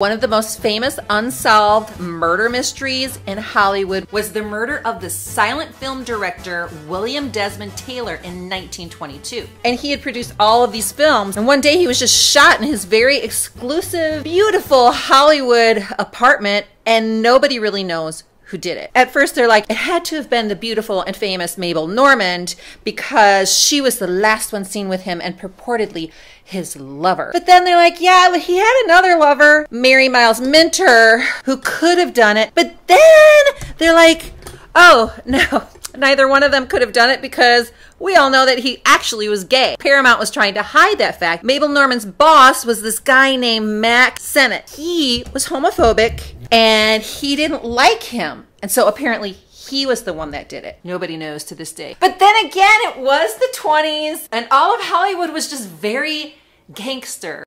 One of the most famous unsolved murder mysteries in Hollywood was the murder of the silent film director William Desmond Taylor in 1922. And he had produced all of these films, and one day he was just shot in his very exclusive, beautiful Hollywood apartment, and nobody really knows who did it. At first, they're like, it had to have been the beautiful and famous Mabel Normand because she was the last one seen with him and purportedly his lover. But then they're like, yeah, he had another lover, Mary Miles Minter, who could have done it. But then they're like, oh, no, neither one of them could have done it because we all know that he actually was gay. Paramount was trying to hide that fact. Mabel Normand's boss was this guy named Mack Sennett. He was homophobic and he didn't like him. And so apparently he was the one that did it. Nobody knows to this day. But then again, it was the 20s and all of Hollywood was just very gangster.